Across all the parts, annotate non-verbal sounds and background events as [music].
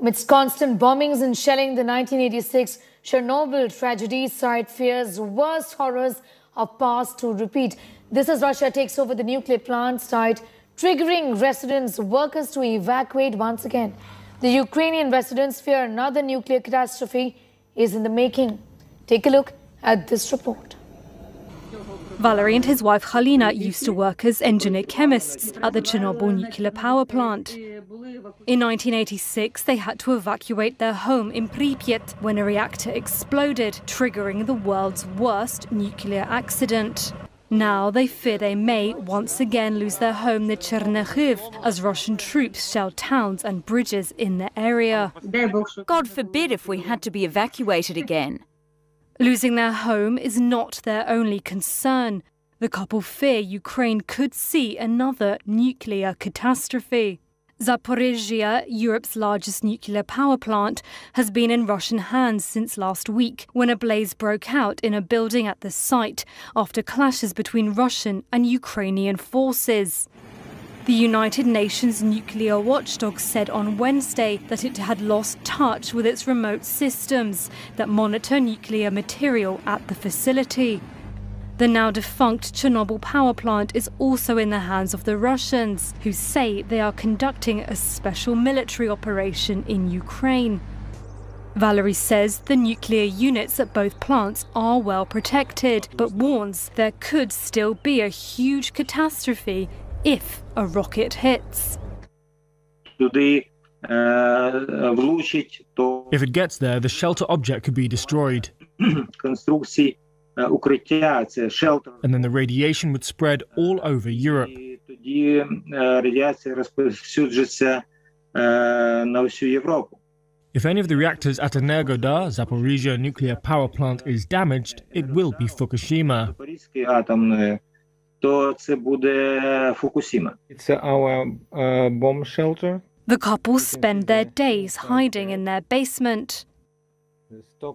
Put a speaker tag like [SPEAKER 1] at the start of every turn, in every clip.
[SPEAKER 1] Amidst constant bombings and shelling, the 1986 Chernobyl tragedy site fears worst horrors of past to repeat. This as Russia takes over the nuclear plant site, triggering residents, workers to evacuate once again. The Ukrainian residents fear another nuclear catastrophe is in the making. Take a look at this report.
[SPEAKER 2] Valery and his wife Khalina used to work as engineer chemists at the Chernobyl nuclear power plant. In 1986, they had to evacuate their home in Pripyat when a reactor exploded, triggering the world's worst nuclear accident. Now they fear they may once again lose their home near Chernihiv as Russian troops shell towns and bridges in the area.
[SPEAKER 3] God forbid if we had to be evacuated again.
[SPEAKER 2] Losing their home is not their only concern. The couple fear Ukraine could see another nuclear catastrophe. Zaporizhia, Europe's largest nuclear power plant, has been in Russian hands since last week when a blaze broke out in a building at the site after clashes between Russian and Ukrainian forces. The United Nations nuclear watchdog said on Wednesday that it had lost touch with its remote systems that monitor nuclear material at the facility. The now defunct Chernobyl power plant is also in the hands of the Russians, who say they are conducting a special military operation in Ukraine. Valery says the nuclear units at both plants are well protected, but warns there could still be a huge catastrophe if a rocket hits.
[SPEAKER 4] If
[SPEAKER 5] it gets there, the shelter object could be destroyed. [clears throat] And then the radiation would spread all over Europe. If any of the reactors at Energodar, Zaporizhia nuclear power plant, is damaged, it will be Fukushima
[SPEAKER 4] то це буде Фукусіма.
[SPEAKER 6] It's our uh, bomb shelter.
[SPEAKER 2] The couple spend their days hiding in their basement.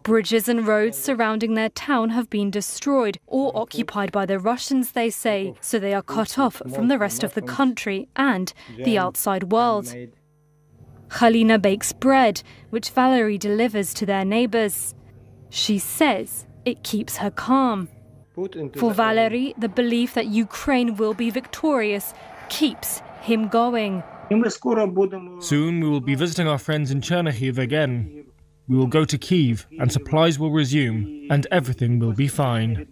[SPEAKER 2] Bridges and roads surrounding their town have been destroyed or occupied by the Russians, they say, so they are cut off from the rest of the country and the outside world. Khalina bakes bread, which Valery delivers to their neighbors. She says it keeps her calm. For Valery, the belief that Ukraine will be victorious keeps him going.
[SPEAKER 5] Soon we will be visiting our friends in Chernihiv again. We will go to Kiev and supplies will resume and everything will be fine.